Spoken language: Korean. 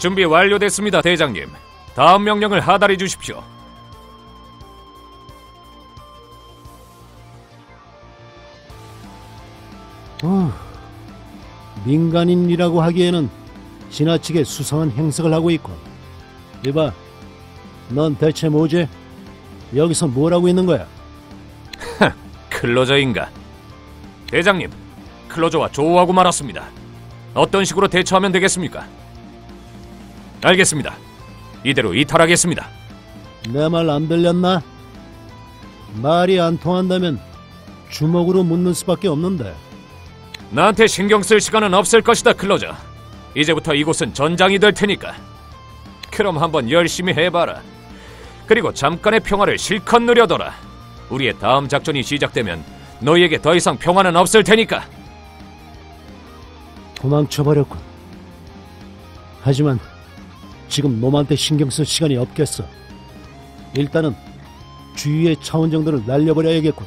준비 완료됐습니다, 대장님. 다음 명령을 하달해 주십시오. 어, 민간인이라고 하기에는 지나치게 수상한 행색을 하고 있고. 이봐, 넌 대체 뭐지? 여기서 뭘 하고 있는 거야? 클로저인가? 대장님, 클로저와 조우하고 말았습니다. 어떤 식으로 대처하면 되겠습니까? 알겠습니다. 이대로 이탈하겠습니다. 내 말 안 들렸나? 말이 안 통한다면 주먹으로 묻는 수밖에 없는데. 나한테 신경 쓸 시간은 없을 것이다, 클로저. 이제부터 이곳은 전장이 될 테니까. 그럼 한번 열심히 해봐라. 그리고 잠깐의 평화를 실컷 누려둬라. 우리의 다음 작전이 시작되면 너희에게 더 이상 평화는 없을 테니까. 도망쳐버렸군. 하지만 지금 놈한테 신경 쓸 시간이 없겠어. 일단은 주위의 차원정들을 날려버려야겠군.